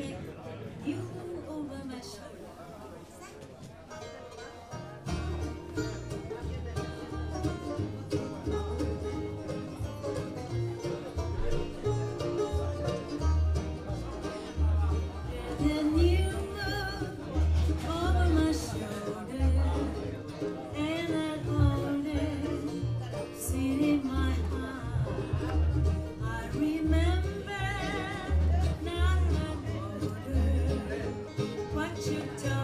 make you over my shoulder. you don't